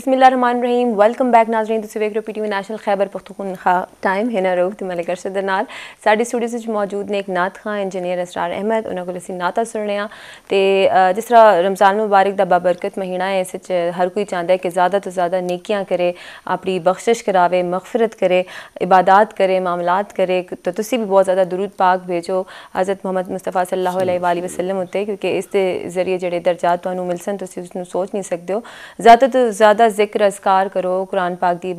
बसमीम welcome back नाजरीन तुम वेख रो P T V national Khyber Pakhtun time है ना रोग तुम्हारे घर से नाल साढ़े स्टूडियो में मौजूद ने एक नाथ खां इंजीनियर असरार अहमद, उन्होंने को असं नाता सुनने हाँ तो जिस तरह रमज़ान मुबारक का बाबरकत महीना है, इस हर कोई चाहता है कि ज़्यादा तो ज़्यादा नेकियाँ करे अपनी बख्शिश करावे, मगफरत करे, इबादत करे, मामलात करे। तो तुम भी बहुत ज़्यादा दुरुद पाक भेजो हज़रत मोहम्मद मुस्तफ़ा सल्ला वसलम उत्ते क्योंकि इस ज़रिए जो दर्जात तो मिल सन तुम सोच नहीं सकते हो। ज़्यादा तो ज़्यादा ਜ਼ਿਕਰ, ਅਜ਼ਕਾਰ ਕਰੋ, ਕੁਰਾਨ ਪਾਕ ਦੀ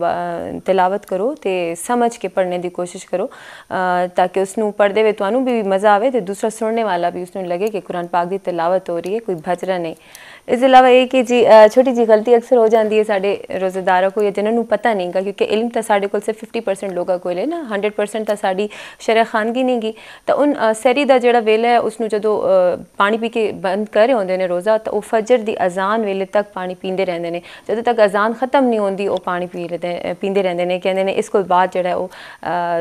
ਤਿਲਾਵਤ ਕਰੋ ਤੇ ਸਮਝ ਕੇ ਪੜ੍ਹਨੇ ਦੀ ਕੋਸ਼ਿਸ਼ ਕਰੋ ਤਾਂ ਕਿ ਉਸ ਨੂੰ ਪੜ੍ਹਦੇ ਹੋਏ ਤੁਹਾਨੂੰ ਵੀ ਮਜ਼ਾ ਆਵੇ ਤੇ ਦੂਸਰਾ ਸੁਣਨੇ ਵਾਲਾ ਵੀ ਉਸ ਨੂੰ ਲੱਗੇ ਕਿ ਕੁਰਾਨ ਪਾਕ ਦੀ ਤਿਲਾਵਤ ਹੋ ਰਹੀ ਹੈ, ਕੋਈ ਭਜਰਾ ਨਹੀਂ। ਇਸ ਦੇ ਇਲਾਵਾ ਇਹ ਕਿ ਜੀ ਛੋਟੀ ਜੀ ਗਲਤੀ ਅਕਸਰ ਹੋ ਜਾਂਦੀ ਹੈ ਸਾਡੇ ਰੋਜ਼ੇਦਾਰਾਂ ਕੋਲ ਜਾਂ ਜਿਨ੍ਹਾਂ ਨੂੰ ਪਤਾ ਨਹੀਂਗਾ ਕਿਉਂਕਿ ਇਲਮ ਤਾਂ ਸਾਡੇ ਕੋਲ ਸਿਰਫ 50% ਲੋਕਾਂ ਕੋਲ ਹੈ ਨਾ 100% ਤਾਂ ਸਾਡੀ ਸ਼ਰਅ ਖਾਨਗੀ ਨਹੀਂਗੀ ਤਾਂ ਉਹ ਸਰੀ ਦਾ ਜਿਹੜਾ ਵੇਲਾ ਹੈ ਉਸ ਨੂੰ ਜਦੋਂ ਪਾਣੀ ਪੀ ਕੇ ਬੰਦ ਕਰ ਹੁੰਦੇ ਨੇ ਰੋਜ਼ਾ, ਤਾਂ ਉਹ ਫਜਰ ਦੀ ਅਜ਼ਾਨ ਵੇਲੇ ਤੱਕ ਪਾਣੀ ਪੀਂਦੇ ਰਹਿੰਦੇ ਨੇ। ਜਦੋਂ ਤੱਕ ਅਜ਼ਾਨ ਖਤਮ ਨਹੀਂ ਹੁੰਦੀ, ਉਹ ਪਾਣੀ ਪੀ ਲੈਂਦੇ ਪੀਂਦੇ ਰਹਿੰਦੇ ਨੇ। ਕਹਿੰਦੇ ਨੇ ਇਸ ਕੋਲ ਬਾਅਦ ਜਿਹੜਾ ਉਹ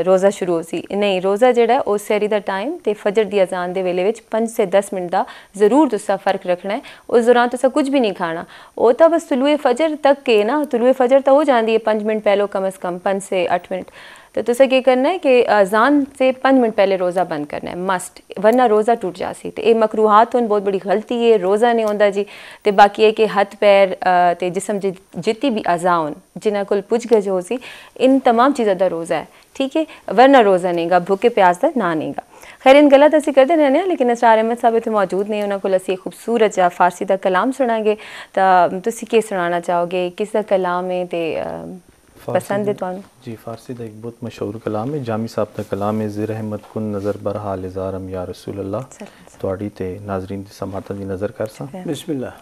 ਰੋਜ਼ਾ ਸ਼ੁਰੂ ਹੋ ਸੀ। ਨਹੀਂ, ਰੋਜ਼ਾ ਜਿਹੜਾ ਉਹ ਸਰੀ ਦਾ ਟਾਈਮ ਤੇ ਫਜਰ ਦੀ ਅਜ਼ਾਨ ਦੇ ਵੇਲੇ ਵਿੱਚ 5 ਸੇ 10 ਮਿੰਟ ਦਾ ਜ਼ਰੂਰ ਤੁਸੀਂ ਫ਼ਰਕ ਰੱਖਣਾ ਹੈ। ਉਸ ਦੌਰਾਨ तो असां कुछ भी नहीं खाना। वो तो बस तुलुए फजर तक के ना, तुलुए फजर तो हो जाती है पंज मिनट पहले कम अज़ कम पंज से अठ मिनट। तो तुसे क्या करना है कि अजान से पाँच मिनट पहले रोज़ा बंद करना है, मस्ट, वरना रोज़ा टूट जासी तो ये मकरूहत उन बहुत बड़ी गलती है, रोज़ा नहीं आता जी। तो बाकी है कि हथ, पैर तो जिसम जितनी भी अजा उन जिन्हों को पुछ गज हो सी इन तमाम चीज़ों का रोज़ा है, ठीक है? वरना रोज़ा नहीं गा भुखे प्याज का ना नहीं गा खैर इन गलत असं करते रहने लेकिन असरार अहमद साहब इतने मौजूद ने उन्होंने को असी खूबसूरत जहाँ फारसी का कलाम सुनांगे तो तुम के सुनाना चाहोगे? किस का कलाम है तो पसंद है तुम जी फारसी का एक बहुत मशहूर कलाम है। जामी साहब का कलाम है जिर अहमद कुन नज़र बर हाल इजारम या रसूल अल्लाह थोड़ी तो नाजरीन की समाता की नज़र कर सा। अच्छा।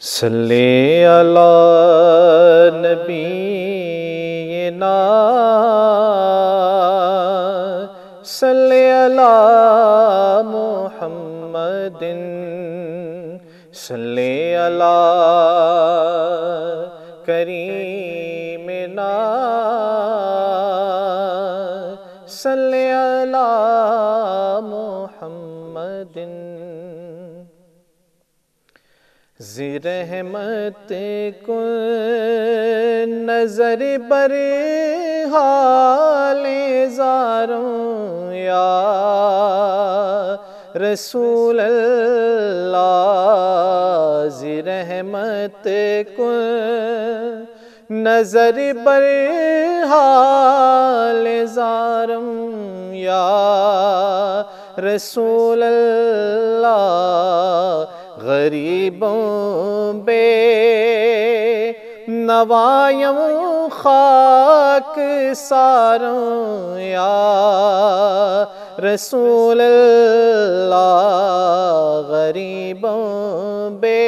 सले अला नबी जिरहमत को नज़र बर हाल जारों या रसूल अल्लाह रहमत को नज़र बर हाल जारम या रसूल अल्लाह गरीबों बे नवायों खाक सारों या रसूल गरीबों बे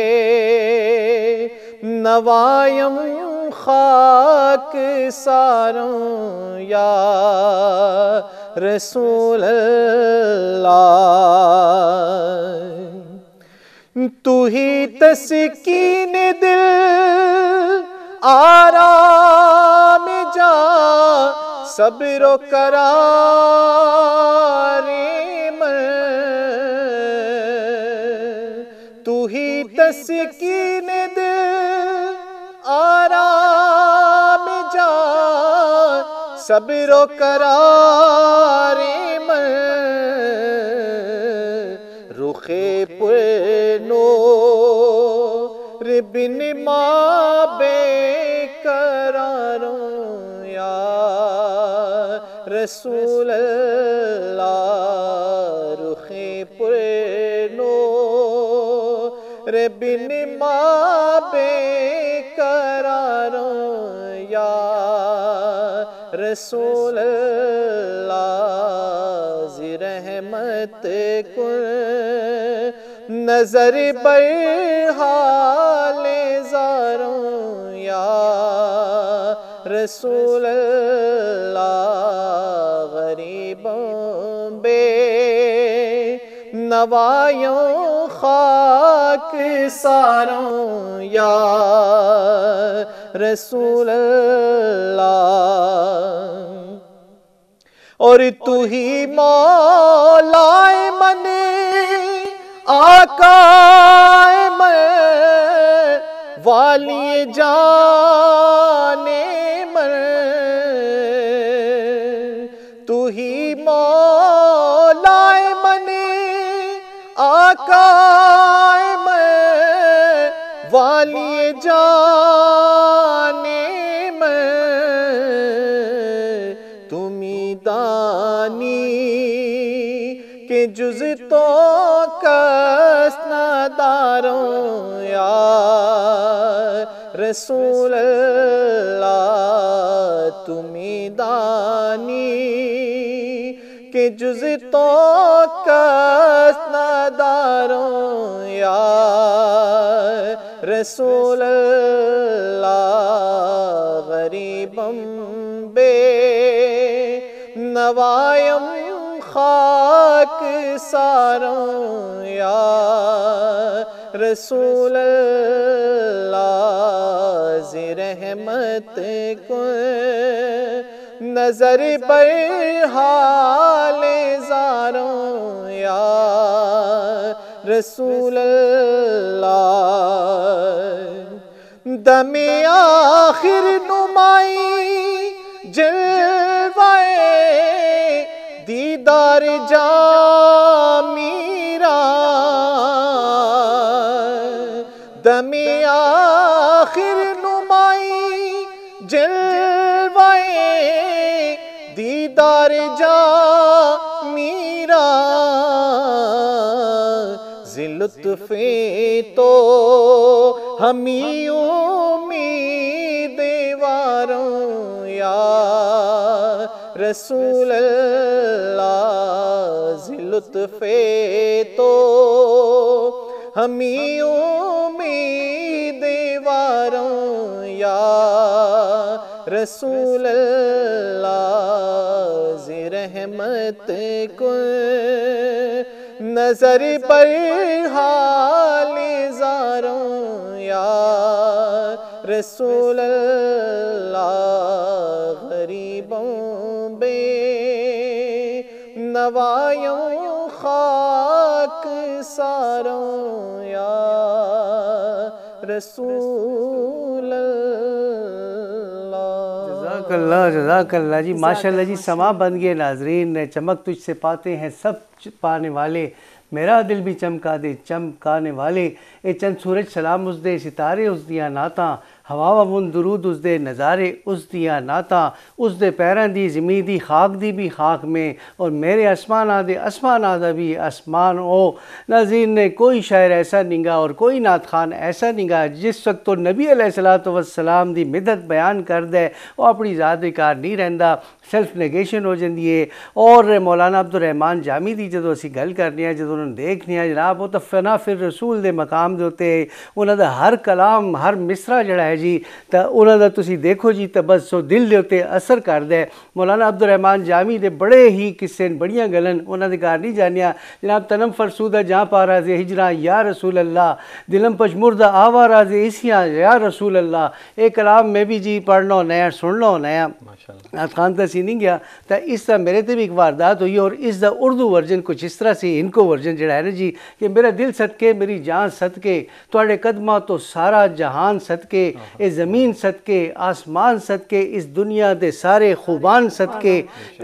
नवायम खाक सारों या रसूल तू ही तस्कीन दिल आराम जा, सब्र करारे तू ही तस्कीन दे आराम जा, सब्र करारे रुखे रिबिन माँ बेकरारों या रसूल रुखे पुरनो। रे बिन माँ बेकरारो या रसूल रहमत कुल नज़र बर हाल जारों या रसूल गरीबों बे नवायों खाक सारों या रसूल और तू ही मौलाए मन आकाए मन वाली जाने मर तू ही मौलाए मने, आकाए मैं, वाली जाने मैं। तुमी दानी के जुज तो कसनादारों या रसूल अल्लाह दानी के जुज तो कसनादारों या रसूल गरीबम बे नवायम खाक सारों या रसूल रहमत को नज़र पर हाल जारों या रसूल दमे आखिर लुत्फे तो हमी उम्मीद या रसूल लुत्फे तो हमी उम्मीद या रसूल रहमत को नज़र पर हाल जारों या रसूल गरीबों बे नवायों खाक सारों या रसूल जजाकल्ला जजाकल्ला जी माशाल्लाह जी समा बन गए नाजरीन चमक तुझसे पाते हैं सब पाने वाले। मेरा दिल भी चमका दे चमकाने वाले। ए चंद सूरज सलाम उस दे सितारे उस दिया नाता। हवा वमुन दरूद उस दे नज़ारे उस दिया नाता उस दे पैरों दी ज़मी दी खाक दी भी खाक में, और मेरे आसमान आदे आसमान आदा भी आसमान ओ। नाजीन ने कोई शायर ऐसा निंगा और कोई नात खान ऐसा निंगा जिस वक्त तो नबी सलाम दी मिदत बयान कर दे, वो अपनी ज़ात कार नहीं रहा सेल्फ नेगेशन हो जाती है। और मौलाना अब्दुलरहमान जामी की जो असी गल करने जो उन्होंने देखने जनाब, वो तो फना फिर रसूल के मकाम के उत्ते उन्होंने हर कलाम, हर मिसरा है जी तो उन्होंने तुम देखो जी तो बस सो दिल के उत्ते असर कर है मौलाना अब्दुल रहमान जामी के बड़े ही किस्से बड़िया गलन उन्होंने घर नहीं जानिया जनाब तनम फरसूदा जहाँ पा रहा से हिजरा या रसूल अल्लाह दिलम पशमुर आवा रहा से इसिया या रसूल अल्लाह ये कलाम में भी जी पढ़ना नया सुनना नया खान तो सी नहीं गया तो इस तरह मेरे तो भी एक वारदात हुई और इस दा उर्दू वर्जन कुछ इस तरह से इनको वर्जन जड़ा है ना जी कि मेरा दिल सदके मेरी जान सदके थोड़े कदमा तो सारा जहान सदके ये ज़मीन सदके आसमान सदके इस दुनिया के सारे खूबान सदके।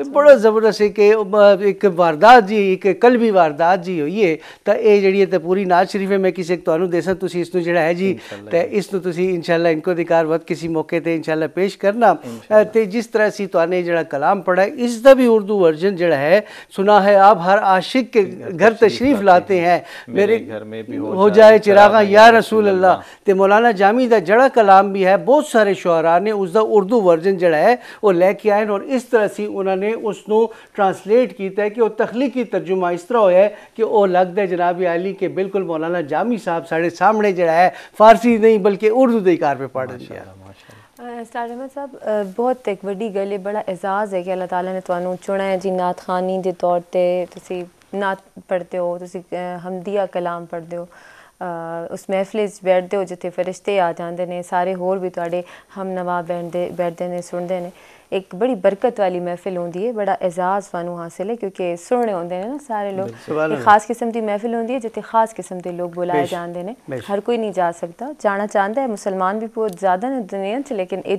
बड़ा ज़बरदस्त है कि एक वारदात जी एक कल भी वारदात जी हुई है। तो ये जी तो पूरी नाज शरीफ है मैं किसी तुम देसा तुम इस जड़ा है जी तो इस इंशाला इनको अधिकार वक्त किसी मौके पर इंशाला पेश करना। तो जिस तरह से तुमने जड़ा कलाम पढ़ा है इसका भी उर्दू वर्जन जड़ा है सुना है आप हर आशिक के घर तशरीफ़ लाते हैं। मेरे घर में भी हो जाए चिरागा या रसूल अल्लाह तो मौलाना जामी का जड़ा कलाम भी है बहुत सारे शुरा ने उसका उर्दू वर्जन जड़ा है वो लैके आए और इस तरह से उन्होंने उसको ट्रांसलेट किया है कि वह तखलीकी तर्जुमा इस तरह होया कि वह लगता है जनाब अली के बिल्कुल मौलाना जामी साहब साढ़े सामने जड़ा है फारसी नहीं बल्कि उर्दू के कार पर पढ़ है ਸਟਾਰ ਅਹਿਮਦ ਸਾਹਿਬ ਬਹੁਤ ਇੱਕ ਵੱਡੀ ਗੱਲ ਹੈ ਬੜਾ ਇਜ਼ਾਜ਼ ਹੈ ਕਿ ਅੱਲਾਹ ਤਾਲਾ ਨੇ ਤੁਹਾਨੂੰ ਚੁਣਿਆ ਹੈ ਜੀ ਨਾਤ ਖਾਨੀ ਦੇ ਤੌਰ ਤੇ ਤੁਸੀਂ ਨਾਤ ਪੜ੍ਹਦੇ ਹੋ ਤੁਸੀਂ ਹਮਦੀਆ ਕਲਾਮ ਪੜ੍ਹਦੇ ਹੋ ਉਸ ਮਹਿਫਿਲ 'ਚ ਬੈਠਦੇ ਹੋ ਜਿੱਥੇ ਫਰਿਸ਼ਤੇ ਆ ਜਾਂਦੇ ਨੇ ਸਾਰੇ ਹੋਰ ਵੀ ਤੁਹਾਡੇ ਹਮ ਨਵਾ ਬੈਠਦੇ ਬੈਠਦੇ ਨੇ ਸੁਣਦੇ ਨੇ ਇੱਕ ਬੜੀ ਬਰਕਤ ਵਾਲੀ ਮਹਿਫਿਲ ਹੁੰਦੀ ਹੈ ਬੜਾ ਇਜ਼ਾਜ਼ ਸਾਨੂੰ ਹਾਸਿਲ ਹੈ ਕਿਉਂਕਿ ਸੁਣਨੇ ਹੁੰਦੇ ਨੇ ਨਾ ਸਾਰੇ ਲੋਕ ਸੁਭਾਨ ਇੱਕ ਖਾਸ ਕਿਸਮ ਦੀ ਮਹਿਫਿਲ ਹੁੰਦੀ ਹੈ ਜਿੱਥੇ ਖਾਸ ਕਿਸਮ ਦੇ ਲੋਕ ਬੁਲਾਏ ਬੇਸ਼ੱਕ, ਜਾਂਦੇ ਨੇ ਬੇਸ਼ੱਕ। ਹਰ ਕੋਈ ਨਹੀਂ ਜਾ ਸਕਦਾ ਜਾਣਾ ਚਾਹੁੰਦਾ ਹੈ ਮੁਸਲਮਾਨ ਵੀ ਬਹੁਤ ਜ਼ਿਆਦਾ ਨੇ ਦੁਨੀਆ 'ਚ ਲੇਕਿਨ ਇਹ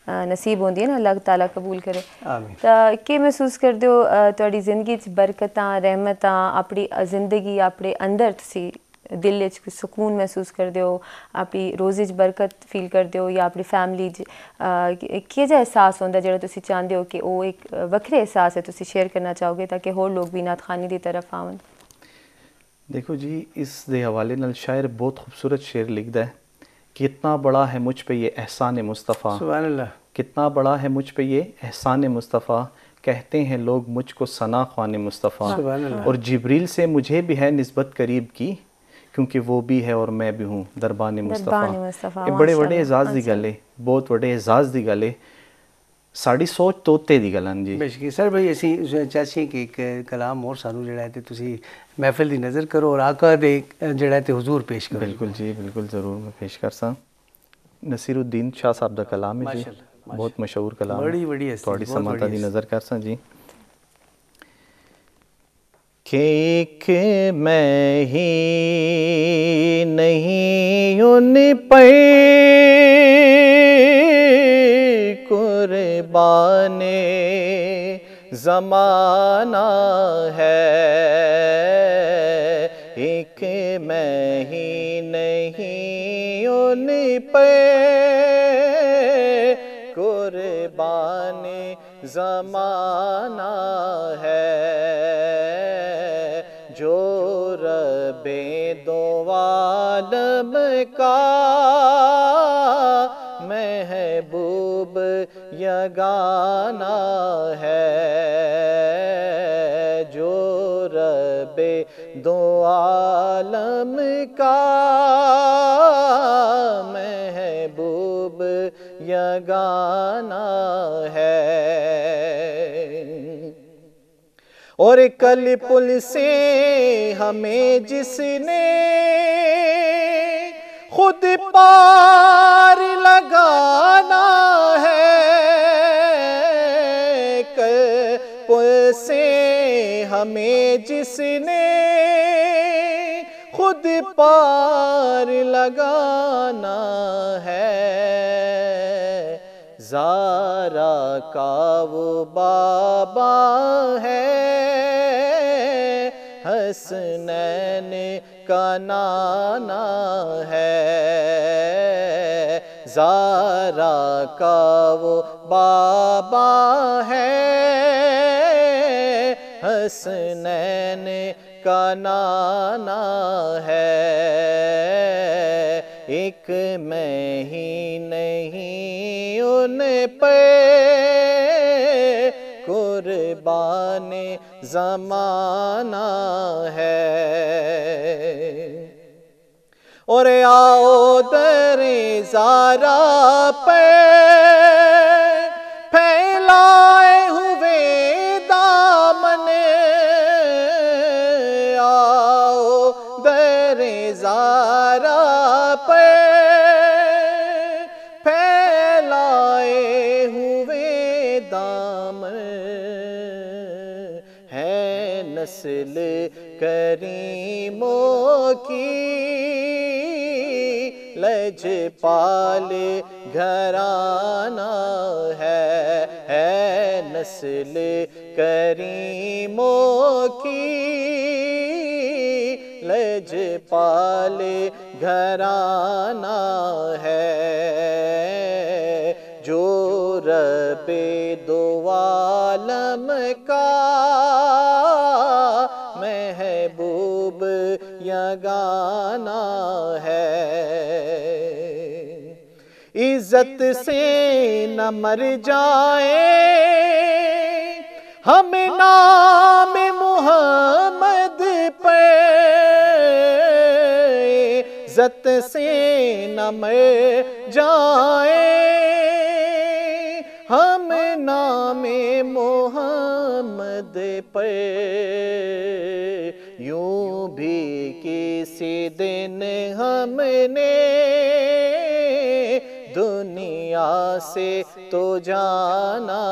ਜੀ ਮਹਿਫਲਾਂ ਚੁਣੇ ਹੋਏ ਲੋਕਾਂ ਨੂੰ ਅ, ਨਸੀਬ ਹੁੰਦੀ ਹੈ ਨਾ ਅੱਲਾਹ ਤਾਲਾ ਕਬੂਲ ਕਰੇ ਆਮੀਨ ਤਾਂ ਕੀ ਮਹਿਸੂਸ ਕਰਦੇ ਹੋ ਅ, ਤੁਹਾਡੀ ਜ਼ਿੰਦਗੀ 'ਚ ਬਰਕਤਾਂ ਰਹਿਮਤਾਂ ਆਪਣੀ ਅ, ਜ਼ਿੰਦਗੀ ਆਪਣੇ ਅੰਦਰ ਤੁਸੀਂ ਦਿਲ ਵਿੱਚ ਕੋਈ ਸਕੂਨ ਮਹਿਸੂਸ ਕਰਦੇ ਹੋ ਆਪਣੀ ਰੋਜ਼ੀ 'ਚ ਬਰਕਤ ਫੀਲ ਕਰਦੇ ਹੋ ਜਾਂ ਆਪਣੀ ਫੈਮਿਲੀ 'ਚ ਅ, ਕਿ- ਕਿਹੋ ਜਿਹਾ ਅਹਿਸਾਸ ਹੁੰਦਾ ਜਿਹੜਾ ਤੁਸੀਂ ਚਾਹੁੰਦੇ ਹੋ ਕਿ ਉਹ ਇੱਕ ਅ, ਵੱਖਰੇ ਅਹਿਸਾਸ ਹੈ ਤੁਸੀਂ ਸ਼ੇਅਰ ਕਰਨਾ ਚਾਹੋਗੇ ਤਾਂ ਕਿ ਹੋਰ ਲੋਕ ਵੀ ਨਾਤ ਖਾਨੀ ਦੀ ਤਰਫ ਆਵਣ देखो जी इस दे हवाले नाल शायर बहुत खूबसूरत शेर लिखदा है कितना बड़ा है मुझ पे ये एहसान मुस्तफ़ा? कितना बड़ा है मुझ पे ये एहसान मुस्तफ़ा? कहते हैं लोग मुझको सना खान मुस्तफ़ा। और जबरील से मुझे भी है नस्बत करीब की क्योंकि वो भी है और मैं भी हूँ दरबान मुस्तफ़ा। बड़े बड़े एजाज़ दी गले बहुत बड़े एजाज़ दी गले। ਸਾਡੀ ਸੋਚ ਤੋਤੇ ਦੀ ਗੱਲ ਹਨ ਜੀ ਬੇਸ਼ੱਕ ਸਰ ਭਈ ਅਸੀਂ ਚਾਹੀਏ ਕਿ ਇੱਕ ਕਲਾਮ ਹੋਰ ਸਾਨੂੰ ਜਿਹੜਾ ਹੈ ਤੇ ਤੁਸੀਂ ਮਹਿਫਲ ਦੀ ਨਜ਼ਰ ਕਰੋ ਔਰ ਆਕਾ ਦੇ ਜਿਹੜਾ ਤੇ ਹਜ਼ੂਰ ਪੇਸ਼ ਕਰੋ ਬਿਲਕੁਲ ਜੀ ਬਿਲਕੁਲ ਜ਼ਰੂਰ ਮੈਂ ਪੇਸ਼ ਕਰਸਾਂ ਨਸੀਰਉਦੀਨ ਸ਼ਾਹ ਸਾਹਿਬ ਦਾ ਕਲਾਮ ਹੈ ਜੀ ਬਹੁਤ ਮਸ਼ਹੂਰ ਕਲਾਮ ਬੜੀ ਬੜੀ ਹਸਤੀ ਤੁਹਾਡੀ ਸਮਾਤਾ ਦੀ ਨਜ਼ਰ ਕਰਸਾਂ ਜੀ खेख मैं ही नहीं उन पर कुर्बान जमाना है। एक मैं ही नहीं उन पर कुर्बान जमाना है। जो रबे दो का यगाना है जो रबे दो आलम का महबूब यगाना है। और कल पुल से हमें जिसने खुद पार लगाना है। कल से हमें जिसने खुद पार लगाना है। जारा का वो बाबा है। हसनैन का नाना है। जारा का वो बाबा है। हसनैन का नाना है। एक मैं ही नहीं उन पे। कुर्बान जमाना है। और आओ दरे जारा पे फैलाए हुए दामन। आओ दरे जारा पे फैलाए हुए दामन। है नस्ल करीमों की लजपाल घराना है है नस्ल करीमों की। लज पाले घराना है इज़्ज़त से न मर जाए। हम नाम मोहम्मद पे इज़्ज़त से न मर जाए। हम नाम मोहम्मद पे यूँ भी किसी दिन हमने दुनिया से तो जाना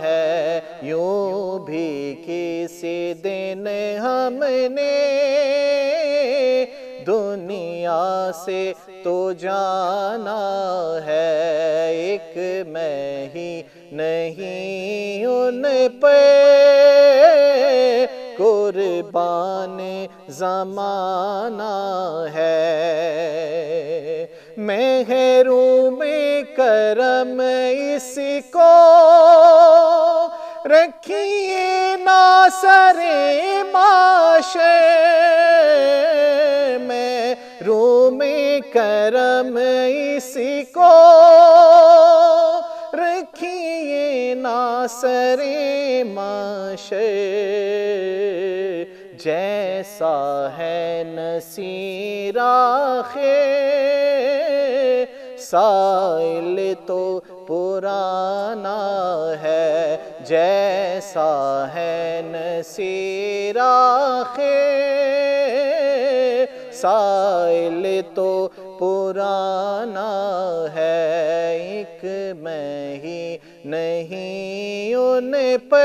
है, यूँ भी किसी दिन हमने दुनिया से तो जाना है, एक मैं ही नहीं उन पे। कुर्बान जमाना है महरूम करम इसको रखिए ना सरे माशे में रूम करम इसको रखिए ना सरे माशे। जैसा है नसीरा खे साइल तो पुराना है, जैसा है नसीरा खे साइल तो पुराना है, एक मैं ही नहीं उन पे।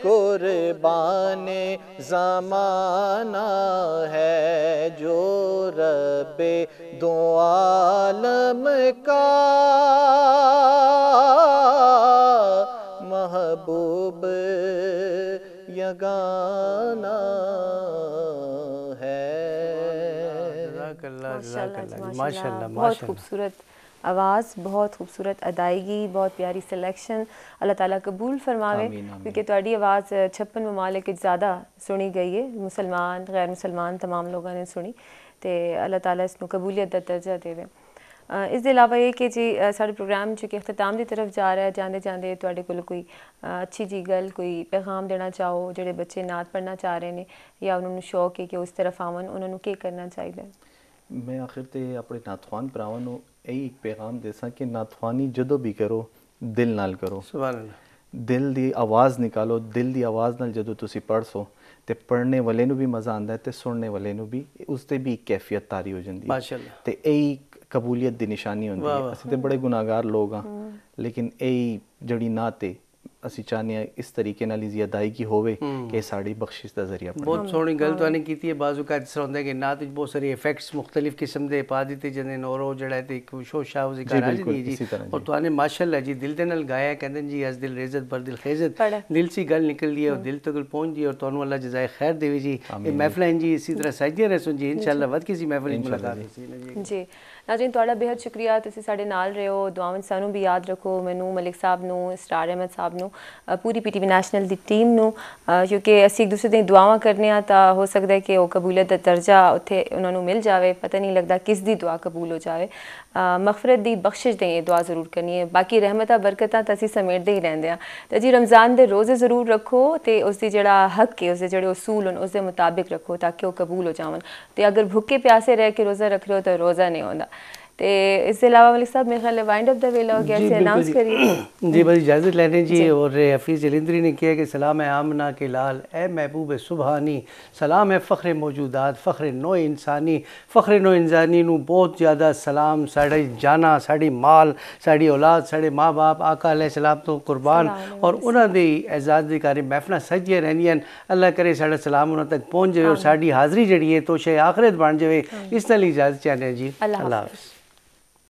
कुर्बान जमाना है जो रब दो आलम का महबूब यगाना माशाल्लाह बहुत खूबसूरत आवाज़ बहुत खूबसूरत अदायगी बहुत प्यारी सिलेक्शन अल्लाह ताला कबूल फरमावे क्योंकि थोड़ी आवाज़ छप्पन ममालिक ज़्यादा सुनी गई है। मुसलमान गैर मुसलमान तमाम लोगों ने सुनी। ਤੇ ਅੱਲਾਹ ਤਾਲਾ ਇਸ ਨੂੰ ਕਬੂਲੀਅਤ ਦਾ ਦਰਜਾ ਦੇਵੇ ਅ, ਇਸ ਦੇ ਇਲਾਵਾ ਇਹ ਕਿ ਜੀ ਅ, ਸਾਡੇ ਪ੍ਰੋਗਰਾਮ ਚ ਕਿ ਇਖਤਤਾਮ ਦੀ ਤਰਫ ਜਾ ਰਿਹਾ ਹੈ ਜਾਂਦੇ ਜਾਂਦੇ ਤੁਹਾਡੇ ਕੋਲ ਕੋਈ ਅ, ਅੱਛੀ ਜੀ ਗੱਲ ਕੋਈ ਪੈਗਾਮ ਦੇਣਾ ਚਾਹੋ ਜਿਹੜੇ ਬੱਚੇ ਨਾਤ ਪੜ੍ਹਨਾ ਚਾਹ ਰਹੇ ਨੇ ਜਾਂ ਉਹਨਾਂ ਨੂੰ ਸ਼ੌਕ ਹੈ ਕਿ ਉਸ ਤਰਫ ਆਵਣ ਉਹਨਾਂ ਨੂੰ ਕੀ ਕਰਨਾ ਚਾਹੀਦਾ ਹੈ ਮੈਂ ਆਖਿਰ ਤੇ ਆਪਣੇ ਨਾਥਵਾਨ ਭਰਾਵਾਂ ਨੂੰ ਇਹੀ ਇੱਕ ਪੈਗਾਮ ਦੇਸਾਂ ਕਿ ਨਾਥਵਾਨੀ ਜਦੋਂ ਵੀ ਕਰੋ ਦਿਲ ਨਾਲ ਕਰੋ सुभान अल्लाह ਦਿਲ ਦੀ ਆਵਾਜ਼ ਨਿਕਾਲੋ ਦਿਲ ਦੀ ਆਵਾਜ਼ ਨਾਲ ਜਦੋਂ ਤੁਸੀਂ ਪੜ੍ਹਸੋ ਤੇ ਪੜ੍ਹਨੇ ਵਾਲੇ ਨੂੰ ਵੀ ਮਜ਼ਾ ਆਉਂਦਾ ਹੈ ਤੇ ਸੁਣਨੇ ਵਾਲੇ ਨੂੰ ਵੀ ਉਸ ਤੇ ਵੀ ਕੈਫੀਅਤ ਤਾਰੀ ਹੋ ਜਾਂਦੀ ਹੈ ਮਾਸ਼ਾਅੱਲਾ। ਤੇ ਇਹ ਕਬੂਲੀਅਤ ਦੀ ਨਿਸ਼ਾਨੀ ਹੁੰਦੀ ਹੈ। ਅਸੀਂ ਤੇ ਬੜੇ ਗੁਨਾਹਗਾਰ ਲੋਕ ਹਾਂ ਲੇਕਿਨ ਇਹ ਜਿਹੜੀ ਨਾਤ ਅਸੀਂ ਚਾਹੁੰਦੇ ਹਾਂ ਇਸ ਤਰੀਕੇ ਨਾਲ ਹੀ ਅਦਾਇਗੀ ਹੋਵੇ ਕਿ ਸਾਡੀ ਬਖਸ਼ਿਸ਼ ਦਾ ਜ਼ਰੀਆ ਬਣੇ ਬਹੁਤ ਸੋਹਣੀ ਗੱਲ ਤੁਹਾਨੂੰ ਕੀਤੀ ਹੈ ਬਾਜ਼ੂ ਕਾ ਜਿਸ ਤਰ੍ਹਾਂ ਹੁੰਦਾ ਹੈ ਕਿ ਨਾਤ ਵਿੱਚ ਬਹੁਤ ਸਾਰੇ ਇਫੈਕਟਸ ਮੁxtਲਿਫ ਕਿਸਮ ਦੇ ਪਾ ਦਿੱਤੇ ਜਾਂਦੇ ਨੇ ਔਰ ਉਹ ਜਿਹੜਾ ਹੈ ਤੇ ਇੱਕ ਸ਼ੋਸ਼ਾ ਉਹ ਜ਼ਿਕਰ ਆ ਬਿਲਕੁਲ, ਜਾਂਦੀ ਹੈ ਜੀ ਇਸੀ ਤਰ੍ਹਾਂ ਜੀ। ਔਰ ਤੁਹਾਨੂੰ ਮਾਸ਼ਾਅੱਲਾ ਜੀ ਦਿਲ ਦੇ ਨਾਲ ਗਾਇਆ ਕਹਿੰਦੇ ਨੇ ਜੀ ਅਸ ਦਿਲ ਰੇਜ਼ਤ ਪਰ ਦਿਲ ਖੇਜ਼ਤ ਪੜ੍ਹ। ਦਿਲ ਸੀ ਗੱਲ ਨਿਕਲਦੀ ਹੈ ਔਰ ਦਿਲ ਤੱਕ ਪਹੁੰਚਦੀ ਹੈ ਔਰ ਤੁਹਾਨੂੰ ਅੱਲਾ ਜਜ਼ਾਏ ਖੈਰ ਦੇਵੇ ਜੀ ਇਹ ਮਹਿਫਲਾਂ ਜੀ ਇਸੀ ਤਰ੍ਹਾਂ ਸਜਦੀਆਂ ਰਹਿਣ ਜੀ ਇਨਸ਼ਾਅੱਲਾ ਵੱਧ ਕਿਸੇ ਮਹਿਫਲ ਵਿੱਚ ਮੁਲਾਕਾਤ ਹੋਈ ਨਾ ਜੀ ਜੀ ਨਾਜ਼ਰੀਨ ਤੁਹਾਡਾ ਬੇहद ਸ਼ੁਕਰੀਆ। ਤੁਸੀਂ ਸਾਡੇ ਨਾਲ ਰਹੇ ਹੋ। ਦੁਆਵਾਂ ਸਾਨੂੰ ਵੀ ਯਾਦ ਰੱਖੋ। ਮੈਨੂੰ ਮਲਿਕ ਸਾਹਿਬ ਨੂੰ ਇਸਰਾਰ ਅਹਿਮਦ ਸਾਹਿਬ ਨੂੰ ਅ, ਪੂਰੀ ਪੀਟੀਵੀ ਨੈਸ਼ਨਲ ਦੀ ਟੀਮ ਨੂੰ ਕਿਉਂਕਿ ਅਸੀਂ ਇੱਕ ਦੂਸਰੇ ਦੀਆਂ ਦੁਆਵਾਂ ਕਰਨੇ ਆ ਤਾਂ ਹੋ ਸਕਦਾ ਹੈ ਕਿ ਉਹ ਕਬੂਲੀਅਤ ਦਾ ਦਰਜਾ ਉੱਥੇ ਉਹਨਾਂ ਨੂੰ ਮਿਲ ਜਾਵੇ। ਪਤਾ ਨਹੀਂ ਲੱਗਦਾ ਕਿਸ ਦੀ ਦੁਆ ਕਬੂਲ ਹੋ ਜਾਵੇ। ਮਗਫਰਤ ਦੀ ਬਖਸ਼ਿਸ਼ ਦੇ ਇਹ ਦੁਆ ਜ਼ਰੂਰ ਕਰਨੀ ਹੈ। ਬਾਕੀ ਰਹਿਮਤਾਂ, ਬਰਕਤਾਂ ਤਾਂ ਅਸੀਂ ਸਮੇਟਦੇ ਹੀ ਰਹਿੰਦੇ ਆ ਤੇ ਜੀ ਰਮਜ਼ਾਨ ਦੇ ਰੋਜ਼ੇ ਜ਼ਰੂਰ ਰੱਖੋ ਤੇ ਉਸ ਦੀ ਜਿਹੜਾ ਹੱਕ ਹੈ ਉਸ ਦੇ ਜਿਹੜੇ ਉਸੂਲ ਹਨ ਉਸ ਦੇ ਮੁਤਾਬਿਕ ਰੱਖੋ ਤਾਂ ਕਿ ਉਹ ਕਬੂਲ ਹੋ ਜਾਵਣ। ਤੇ ਅਗਰ ਭੁੱਖੇ ਪਿਆਸੇ ਰਹਿ ਕੇ ਰੋਜ਼ਾ ਰੱਖ ਰਹੇ ਹੋ ਤਾਂ ਰੋਜ਼ਾ ਨਹੀਂ ਹੁੰਦਾ ते इस अलावा वाली साहब मेरे ख्याल वाइंड ਵਾਈਂਡ द ਦਾ ਵੇਲਾ ਹੋ से अनाउंस करी जी। बस इजाज़त लेने जी और हफीज़ जलिंदरी ने किया कि सलाम है आमना के लाल ए महबूब सुबहानी सलाम है फ़खरे मौजूदात फ़खरे नो इंसानी फ़खरे नो इंसानी नु बहुत ज़्यादा सलाम साढ़े जाना साड़ी माल साड़ी औलाद साढ़े माँ बाप आका अलैहि सलाम तो कुर्बान और उन्होंने दी एजाद दी कारी महफना सजिया रहनियन अल्लाह करे साडा सलाम उन्होंने तक पहुँच जाए और साड़ी हाज़री जड़ी है तो शायद आखिरत बन जाए इस तरह इजाज़त चाहते हैं जी। अल्लाह हाफिज़।